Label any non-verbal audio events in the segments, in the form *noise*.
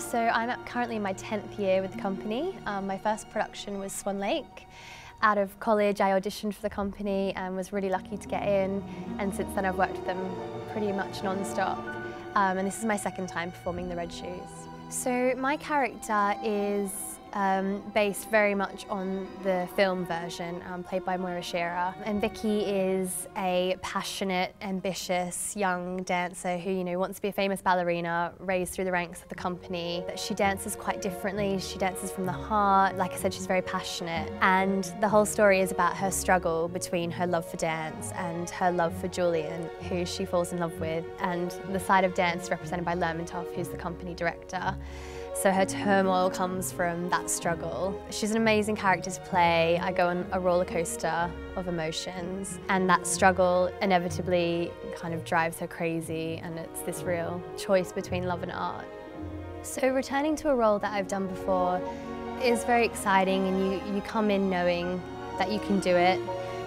So I'm currently in my 10th year with the company. Um, my first production was Swan Lake. Out of college I auditioned for the company and was really lucky to get in and since then I've worked with them pretty much non-stop. Um, and this is my second time performing the Red Shoes. So my character is um, based very much on the film version, um, played by Moira Shearer. And Vicky is a passionate, ambitious young dancer who, you know, wants to be a famous ballerina, raised through the ranks of the company. But She dances quite differently. She dances from the heart. Like I said, she's very passionate. And the whole story is about her struggle between her love for dance and her love for Julian, who she falls in love with, and the side of dance represented by Lermontov, who's the company director. So her turmoil comes from that struggle. She's an amazing character to play. I go on a roller coaster of emotions and that struggle inevitably kind of drives her crazy and it's this real choice between love and art. So returning to a role that I've done before is very exciting and you, you come in knowing that you can do it.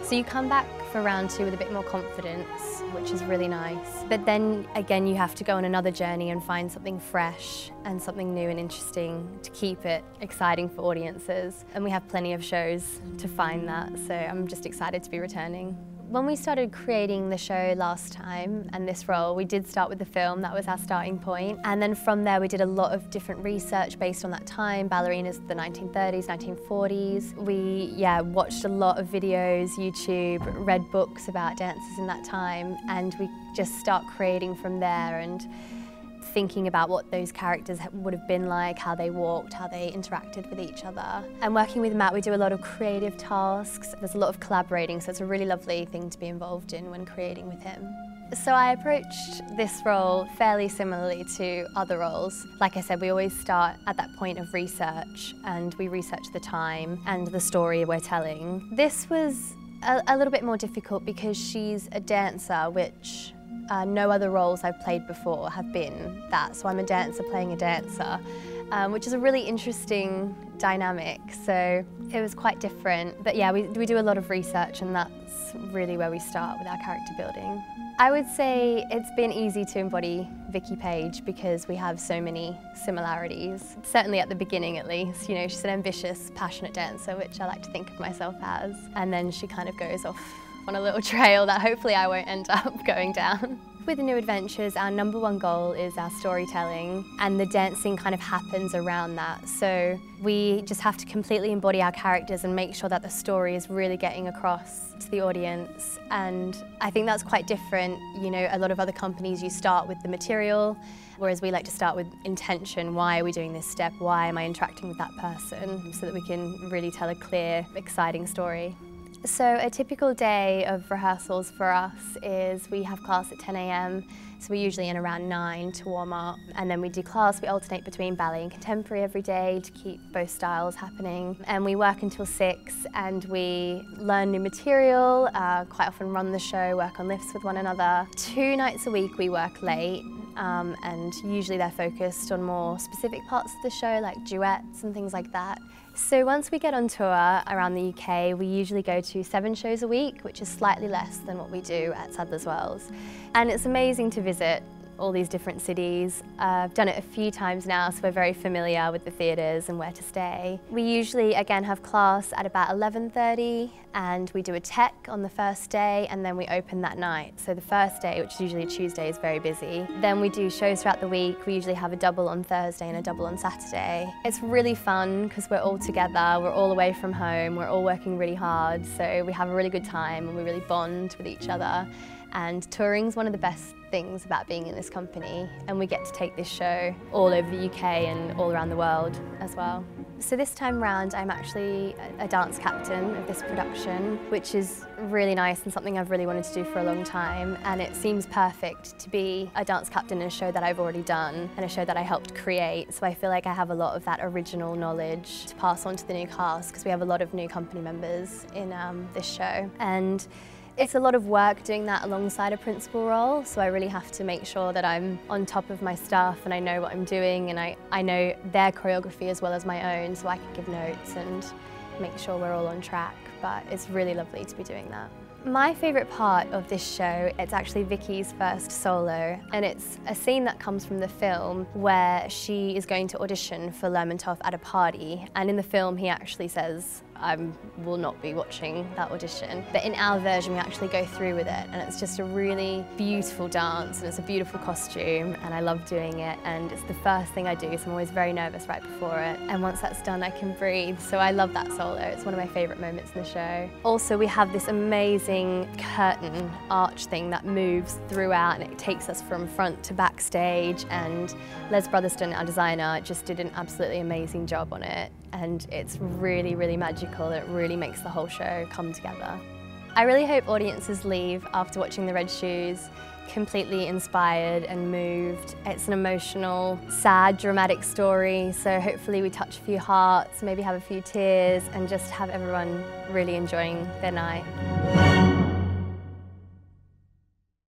So you come back for round two with a bit more confidence, which is really nice. But then again, you have to go on another journey and find something fresh and something new and interesting to keep it exciting for audiences. And we have plenty of shows to find that, so I'm just excited to be returning. When we started creating the show last time and this role, we did start with the film, that was our starting point. And then from there we did a lot of different research based on that time, ballerinas the 1930s, 1940s. We, yeah, watched a lot of videos, YouTube, read books about dancers in that time, and we just start creating from there and thinking about what those characters would have been like, how they walked, how they interacted with each other. And working with Matt, we do a lot of creative tasks. There's a lot of collaborating, so it's a really lovely thing to be involved in when creating with him. So I approached this role fairly similarly to other roles. Like I said, we always start at that point of research and we research the time and the story we're telling. This was a, a little bit more difficult because she's a dancer, which uh, no other roles I've played before have been that. So I'm a dancer playing a dancer, um, which is a really interesting dynamic. So it was quite different. But yeah, we, we do a lot of research and that's really where we start with our character building. I would say it's been easy to embody Vicky Page because we have so many similarities. Certainly at the beginning at least, you know, she's an ambitious, passionate dancer, which I like to think of myself as. And then she kind of goes off on a little *laughs* trail that hopefully I won't end up *laughs* going down. With New Adventures, our number one goal is our storytelling and the dancing kind of happens around that. So we just have to completely embody our characters and make sure that the story is really getting across to the audience. And I think that's quite different. You know, a lot of other companies, you start with the material, whereas we like to start with intention. Why are we doing this step? Why am I interacting with that person? So that we can really tell a clear, exciting story. So a typical day of rehearsals for us is we have class at 10 a.m. So we're usually in around 9 to warm up and then we do class, we alternate between ballet and contemporary every day to keep both styles happening and we work until 6 and we learn new material, uh, quite often run the show, work on lifts with one another. Two nights a week we work late um, and usually they're focused on more specific parts of the show like duets and things like that. So once we get on tour around the UK, we usually go to seven shows a week, which is slightly less than what we do at Sadler's Wells. And it's amazing to visit all these different cities. Uh, I've done it a few times now, so we're very familiar with the theatres and where to stay. We usually, again, have class at about 11.30 and we do a tech on the first day and then we open that night. So the first day, which is usually a Tuesday, is very busy. Then we do shows throughout the week. We usually have a double on Thursday and a double on Saturday. It's really fun because we're all together, we're all away from home, we're all working really hard, so we have a really good time and we really bond with each other. And touring is one of the best things about being in this company and we get to take this show all over the UK and all around the world as well. So this time round I'm actually a dance captain of this production which is really nice and something I've really wanted to do for a long time. And it seems perfect to be a dance captain in a show that I've already done and a show that I helped create. So I feel like I have a lot of that original knowledge to pass on to the new cast because we have a lot of new company members in um, this show. And it's a lot of work doing that alongside a principal role, so I really have to make sure that I'm on top of my stuff and I know what I'm doing and I, I know their choreography as well as my own, so I can give notes and make sure we're all on track. But it's really lovely to be doing that. My favourite part of this show, it's actually Vicky's first solo and it's a scene that comes from the film where she is going to audition for Lermontov at a party and in the film he actually says I will not be watching that audition. But in our version, we actually go through with it, and it's just a really beautiful dance, and it's a beautiful costume, and I love doing it, and it's the first thing I do, so I'm always very nervous right before it. And once that's done, I can breathe, so I love that solo. It's one of my favourite moments in the show. Also, we have this amazing curtain arch thing that moves throughout, and it takes us from front to backstage, and Lez Brotherston, our designer, just did an absolutely amazing job on it and it's really, really magical. It really makes the whole show come together. I really hope audiences leave after watching The Red Shoes completely inspired and moved. It's an emotional, sad, dramatic story, so hopefully we touch a few hearts, maybe have a few tears, and just have everyone really enjoying their night.